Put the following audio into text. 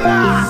Ah!